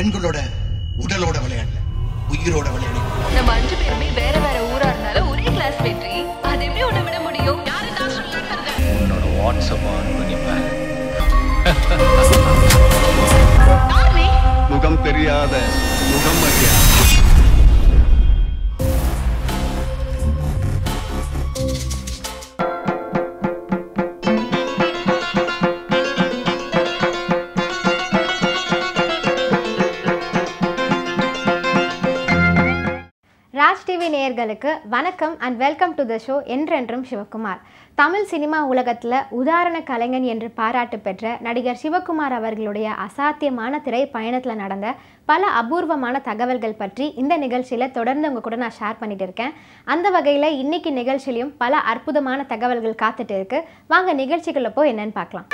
பெண்களோட டிவி நேயர்களுக்கு வணக்கம் and welcome to the show என்றென்றும் சிவகுமார். தமிழ் சினிமா உலகத்தில் உதாரண கலைஞன் என்று பாராட்டு பெற்ற நடிகர் சிவகுமார் அவர்களுடைய அசாத்தியமான திரை பயணத்தில் நடந்த பல அபூர்வமான தகவல்கள் பற்றி இந்த நிகழ்ச்சியில் தொடர்ந்து உங்கள் கூட நான் ஷேர் பண்ணிட்டு இருக்கேன். அந்த வகையில் இன்னைக்கு நிகழ்ச்சியிலையும் பல அற்புதமான தகவல்கள் காத்துட்டு இருக்கு. வாங்க நிகழ்ச்சிக்குள்ள போய் என்னன்னு பார்க்கலாம்.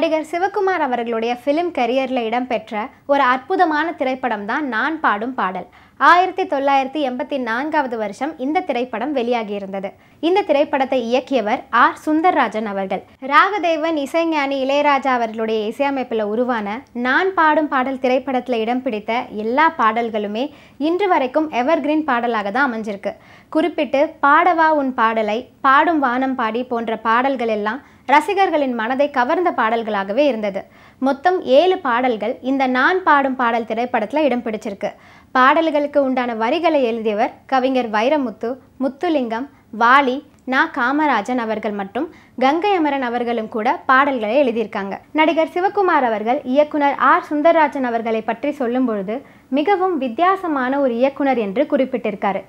நடிகர் சிவகுமார் அவர்களுடைய ஃபிலிம் கரியரில் இடம்பெற்ற ஒரு அற்புதமான திரைப்படம் தான் நான் பாடும் பாடல். ஆயிரத்தி தொள்ளாயிரத்தி எண்பத்தி நான்காவது வருஷம் இந்த திரைப்படம் வெளியாகியிருந்தது இந்த திரைப்படத்தை இயக்கியவர் ஆர். சுந்தர்ராஜன் அவர்கள். ராகதேவன் இசைஞானி இளையராஜா அவர்களுடைய இசையமைப்பில் உருவான நான் பாடும் பாடல் திரைப்படத்தில் இடம் பிடித்த எல்லா பாடல்களுமே இன்று வரைக்கும் எவர்கிரீன் பாடலாக தான் அமைஞ்சிருக்கு. குறிப்பிட்டு பாடவா உன் பாடலை பாடும் வானம் பாடி போன்ற பாடல்கள் எல்லாம் ரசிகர்களின் மனதை கவர்ந்த பாடல்களாகவே இருந்தது. மொத்தம் ஏழு பாடல்கள் இந்த நான் பாடும் பாடல் திரைப்படத்தில் இடம் பிடிச்சிருக்கு. பாடல்களுக்கு உண்டான வரிகளை எழுதியவர் கவிஞர் வைரமுத்து முத்துலிங்கம் வாலி நா. காமராஜன் அவர்கள் மற்றும் கங்கை அமரன் அவர்களும் கூட பாடல்களை எழுதியிருக்காங்க. நடிகர் சிவகுமார் அவர்கள் இயக்குனர் ஆர். சுந்தரராஜன் அவர்களை பற்றி சொல்லும் பொழுது மிகவும் வித்தியாசமான ஒரு இயக்குனர் என்று குறிப்பிட்டிருக்காரு.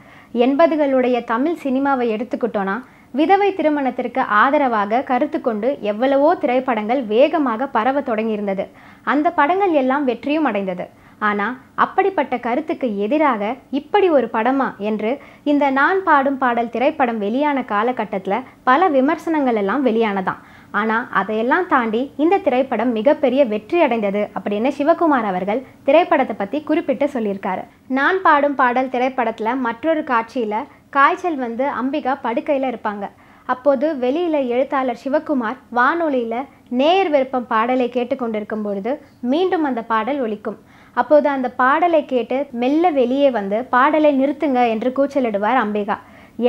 எண்பதுகளுடைய தமிழ் சினிமாவை எடுத்துக்கிட்டோன்னா விதவை திருமணத்திற்கு ஆதரவாக கருத்து கொண்டு எவ்வளவோ திரைப்படங்கள் வேகமாக பரவ தொடங்கியிருந்தது. அந்த படங்கள் எல்லாம் வெற்றியும் அடைந்தது. ஆனால் அப்படிப்பட்ட கருத்துக்கு எதிராக இப்படி ஒரு படமா என்று இந்த நான் பாடும் பாடல் திரைப்படம் வெளியான காலகட்டத்தில் பல விமர்சனங்கள் எல்லாம் வெளியானதாம். ஆனால் அதையெல்லாம் தாண்டி இந்த திரைப்படம் மிகப்பெரிய வெற்றி அடைந்தது அப்படின்னு சிவகுமார் அவர்கள் திரைப்படத்தை பற்றி குறிப்பிட்டு சொல்லியிருக்காரு. நான் பாடும் பாடல் திரைப்படத்தில் மற்றொரு காட்சியில் காய்ச்சல் வந்து அம்பிகா படுக்கையில் இருப்பாங்க. அப்போது வெளியில் எழுத்தாளர் சிவகுமார் வானொலியில் நேயர் விருப்பம் பாடலை கேட்டுக்கொண்டிருக்கும் பொழுது மீண்டும் அந்த பாடல் ஒலிக்கும். அப்போது அந்த பாடலை கேட்டு மெல்ல வெளியே வந்து பாடலை நிறுத்துங்க என்று கூச்சலிடுவார் அம்பிகா.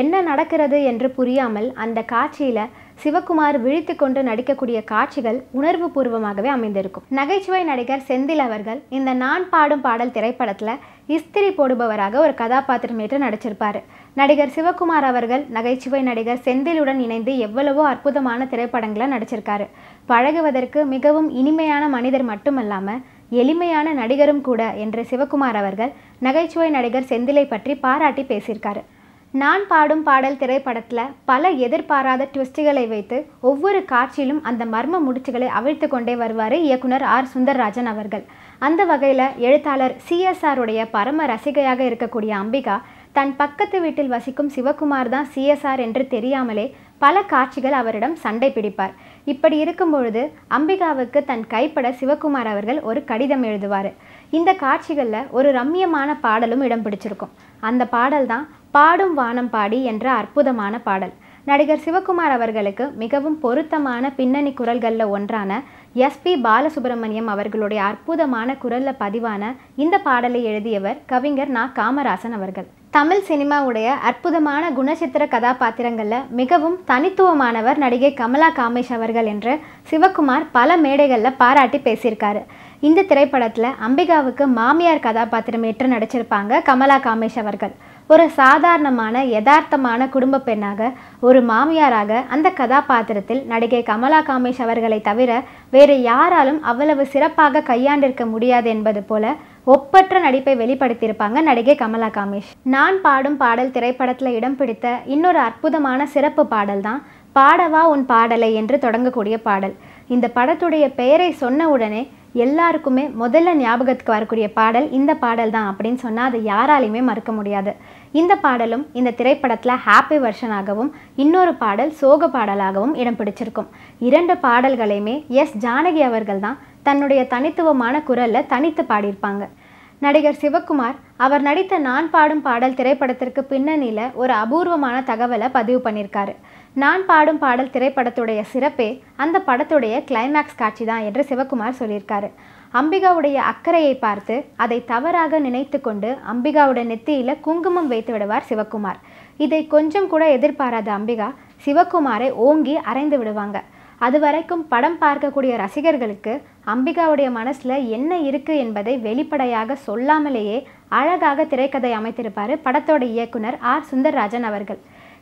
என்ன நடக்கிறது என்று புரியாமல் அந்த காட்சியில் சிவகுமார் விழித்து கொண்டு நடிக்கக்கூடிய காட்சிகள் உணர்வு பூர்வமாகவே அமைந்திருக்கும். நகைச்சுவை நடிகர் செந்தில் அவர்கள் இந்த நான் பாடும் பாடல் திரைப்படத்தில் இஸ்திரி போடுபவராக ஒரு கதாபாத்திரம் ஏற்று நடிச்சிருப்பார். நடிகர் சிவகுமார் அவர்கள் நகைச்சுவை நடிகர் செந்திலுடன் இணைந்து எவ்வளவோ அற்புதமான திரைப்படங்களை நடிச்சிருக்காரு. பழகுவதற்கு மிகவும் இனிமையான மனிதர் மட்டுமல்லாமல் எளிமையான நடிகரும் கூட என்று சிவகுமார் அவர்கள் நகைச்சுவை நடிகர் செந்திலை பற்றி பாராட்டி பேசியிருக்காரு. நான் பாடும் பாடல் திரைப்படத்தில் பல எதிர்பாராத ட்விஸ்டுகளை வைத்து ஒவ்வொரு காட்சியிலும் அந்த மர்ம முடிச்சுகளை அவிழ்த்து கொண்டே வருவார் இயக்குனர் ஆர். சுந்தர்ராஜன் அவர்கள். அந்த வகையில் எழுத்தாளர் சிஎஸ்ஆருடைய பரம ரசிகையாக இருக்கக்கூடிய அம்பிகா தன் பக்கத்து வீட்டில் வசிக்கும் சிவகுமார் தான் சிஎஸ்ஆர் என்று தெரியாமலே பல காட்சிகள் அவரிடம் சண்டை பிடிப்பார். இப்படி இருக்கும் பொழுது அம்பிகாவுக்கு தன் கைப்பட சிவகுமார் அவர்கள் ஒரு கடிதம் எழுதுவார். இந்த காட்சிகளில் ஒரு ரம்மியமான பாடலும் இடம் பிடிச்சிருக்கும். அந்த பாடல் தான் பாடும் வானம் பாடி என்ற அற்புதமான பாடல். நடிகர் சிவகுமார் அவர்களுக்கு மிகவும் பொருத்தமான பின்னணி குரல்களில் ஒன்றான எஸ்பி பாலசுப்ரமணியம் அவர்களுடைய அற்புதமான குரலில் பதிவான இந்த பாடலை எழுதியவர் கவிஞர் நா. காமராசன் அவர்கள். தமிழ் சினிமாவுடைய அற்புதமான குணச்சித்திர கதாபாத்திரங்களில் மிகவும் தனித்துவமானவர் நடிகை கமலா காமேஷ் அவர்கள் என்று சிவகுமார் பல மேடைகளில் பாராட்டி பேசியிருக்காரு. இந்த திரைப்படத்தில் அம்பிகாவுக்கு மாமியார் கதாபாத்திரம் ஏற்று நடிச்சிருப்பாங்க கமலா காமேஷ் அவர்கள். ஒரு சாதாரணமான யதார்த்தமான குடும்ப பெண்ணாக ஒரு மாமியாராக அந்த கதாபாத்திரத்தில் நடிகை கமலா காமேஷ் அவர்களை தவிர வேறு யாராலும் அவ்வளவு சிறப்பாக கையாண்டிருக்க முடியாது என்பது போல ஒப்பற்ற நடிப்பை வெளிப்படுத்தியிருப்பாங்க நடிகை கமலா காமேஷ். நான் பாடும் பாடல் திரைப்படத்தில் இடம் பிடித்த இன்னொரு அற்புதமான சிறப்பு பாடல் தான் பாடவா உன் பாடலை என்று தொடங்கக்கூடிய பாடல். இந்த படத்துடைய பெயரை சொன்ன உடனே எல்லாருக்குமே முதல்ல ஞாபகத்துக்கு வரக்கூடிய பாடல் இந்த பாடல் தான் அப்படின்னு சொன்னால் அதை யாராலையுமே மறுக்க முடியாது. இந்த பாடலும் இந்த திரைப்படத்தில் ஹாப்பி வெர்ஷனாகவும் இன்னொரு பாடல் சோக பாடலாகவும் இடம் பிடிச்சிருக்கும். இரண்டு பாடல்களையுமே எஸ். ஜானகி அவர்கள் தான் தன்னுடைய தனித்துவமான குரலில் தனித்து பாடியிருப்பாங்க. நடிகர் சிவகுமார் அவர் நடித்த நான் பாடும் பாடல் திரைப்படத்திற்கு பின்னணியில் ஒரு அபூர்வமான தகவலை பதிவு பண்ணியிருக்காரு. நான் பாடும் பாடல் திரைப்படத்துடைய சிறப்பே அந்த படத்துடைய கிளைமேக்ஸ் காட்சி தான் என்று சிவகுமார் சொல்லியிருக்காரு. அம்பிகாவுடைய அக்கறையை பார்த்து அதை தவறாக நினைத்து கொண்டு அம்பிகாவுடைய நெத்தியில் குங்குமம் வைத்து விடுவார் சிவகுமார் இதை கொஞ்சம் கூட எதிர்பாராத அம்பிகா சிவகுமாரை ஓங்கி அரைந்து விடுவாங்க. அது வரைக்கும் படம் பார்க்கக்கூடிய ரசிகர்களுக்கு அம்பிகாவுடைய மனசில் என்ன இருக்குது என்பதை வெளிப்படையாக சொல்லாமலேயே அழகாக திரைக்கதை அமைத்திருப்பார் படத்தோட இயக்குனர் ஆர். சுந்தர்ராஜன் அவர்கள்.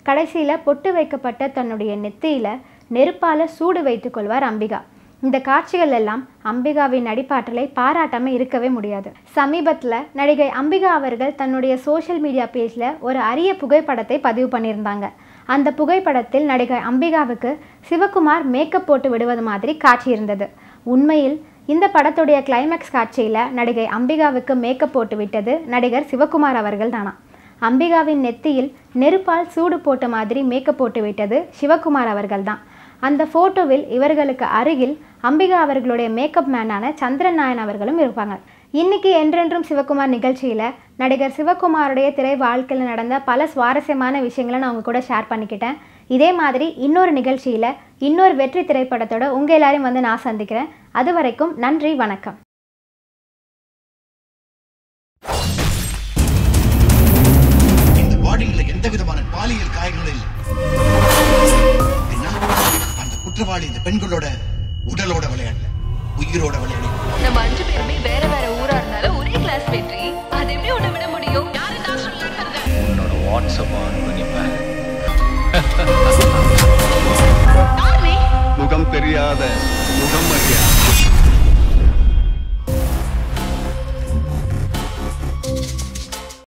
கடைசியில் பொட்டு வைக்கப்பட்ட தன்னுடைய நெத்தியில் நெருப்பால சூடு வைத்துக்கொள்வார் அம்பிகா. இந்த காட்சிகள் எல்லாம் அம்பிகாவின் நடிப்பாற்றலை பாராட்டாமல் இருக்கவே முடியாது. சமீபத்தில் நடிகை அம்பிகா அவர்கள் தன்னுடைய சோஷியல் மீடியா பேஜில் ஒரு அரிய புகைப்படத்தை பதிவு பண்ணியிருந்தாங்க. அந்த புகைப்படத்தில் நடிகை அம்பிகாவுக்கு சிவகுமார் மேக்கப் போட்டு விடுவது மாதிரி காட்சி இருந்தது. உண்மையில் இந்த படத்துடைய கிளைமேக்ஸ் காட்சியில் நடிகை அம்பிகாவுக்கு மேக்கப் போட்டு விட்டது நடிகர் சிவகுமார் அவர்கள் தானா. அம்பிகாவின் நெத்தியில் நெருப்பால் சூடு போட்ட மாதிரி மேக்கப் போட்டு விட்டது சிவகுமார் அவர்கள்தான் அந்த ஃபோட்டோவில் இவர்களுக்கு அருகில் அம்பிகா அவர்களுடைய மேக்கப் மேனான சந்திரன் நாயன் அவர்களும் இருப்பாங்க. இன்னைக்கு என்றென்றும் சிவகுமார் நிகழ்ச்சியில் நடிகர் சிவகுமாருடைய திரை வாழ்க்கையில் நடந்த பல சுவாரஸ்யமான விஷயங்களை நான் உங்க கூட ஷேர் பண்ணிக்கிட்டேன். இதே மாதிரி இன்னொரு நிகழ்ச்சியில் இன்னொரு வெற்றி திரைப்படத்தோட உங்கள் எல்லாரையும் வந்து நான் சந்திக்கிறேன். அது வரைக்கும் நன்றி வணக்கம். இந்த பாடியில எந்த விதமான பாலியல் காயங்களும் இல்லை. அப்படின்னா, அந்த குற்றவாளி இந்த பெண்களோட உடலோட விளையாடல உயிரோட விளையாடி. நம்ம அஞ்சு பேருமே முகம் தெரியாத முகம்